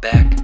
back.